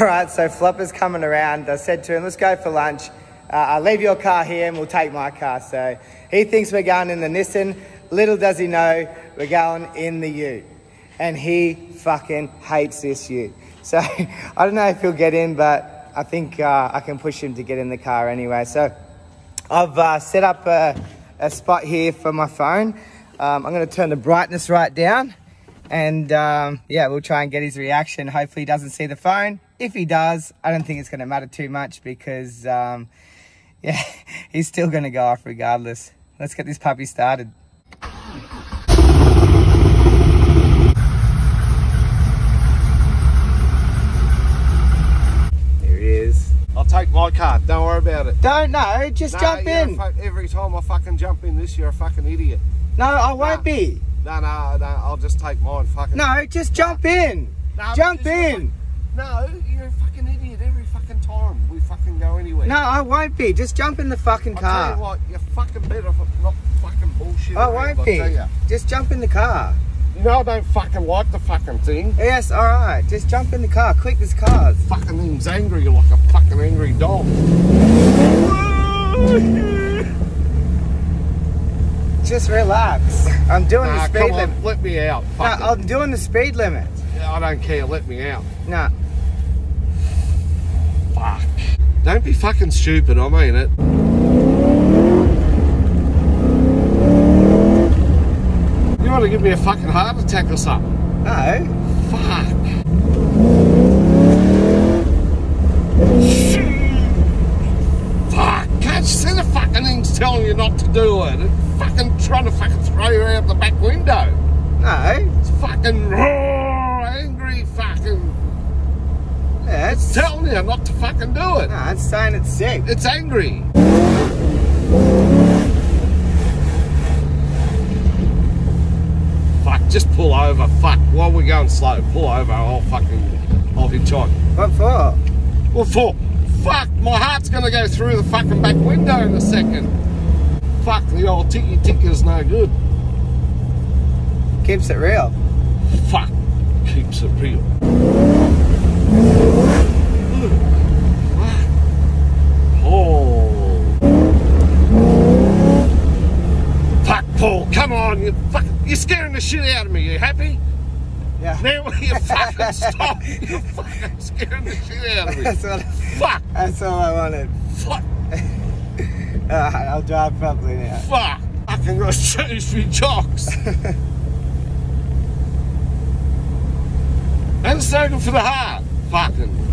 All right, so Flopper's coming around. I said to him, let's go for lunch. Uh, I'll leave your car here and we'll take my car. So he thinks we're going in the Nissan. Little does he know, we're going in the Ute. And he fucking hates this Ute. So I don't know if he'll get in, but I think uh, I can push him to get in the car anyway. So I've uh, set up a, a, spot here for my phone. Um, I'm going to turn the brightness right down. And um, yeah, we'll try and get his reaction. Hopefully he doesn't see the phone. If he does, I don't think it's going to matter too much because um, yeah, he's still going to go off regardless. Let's get this puppy started. There he is. I'll take my car. Don't worry about it. Don't know. Just jump in. every time I fucking jump in this, you're a fucking idiot. No, I won't be. No, no, no. I'll just take mine. Fucking. No, just jump in. No, jump in. No, you're a fucking idiot every fucking time we fucking go anywhere. No, I won't be. Just jump in the fucking I'll tell car. you what, you're fucking better off not fucking bullshit. I won't be. Just jump in the car. You know I don't fucking like the fucking thing. Yes, all right. Just jump in the car. Quick, there's cars. Fucking thing's angry like a fucking angry dog. Just relax. I'm doing the speed come on, limit. let me out. It. I'm doing the speed limit. Yeah, I don't care. Let me out. No. Fuck. Don't be fucking stupid. I mean it. You want to give me a fucking heart attack or something? No. Fuck. Fuck. Can't you see the fucking thing's telling you not to do it? It's fucking trying to fucking throw you out the back window. No. It's fucking raw, angry fucking. Yeah, It's it's, telling you not to fucking do it. no, it's saying it's sick. It's angry. Fuck, just pull over. Fuck, while we're going slow, pull over. I'll fucking, I'll hitch on. What for? Well, for fuck, my heart's gonna go through the fucking back window in a second. Fuck, the old ticky ticker's no good. Keeps it real. Fuck, keeps it real. Fuck, Paul, come on, you fuck, you're scaring the shit out of me. You happy? Yeah. Now will you fucking stop? You're fucking scaring the shit out of me. That's what. Fuck, That's all I wanted. fuck, Alright, I'll drive properly now. fuck. I can go change me jocks. and good for the heart. Fucking.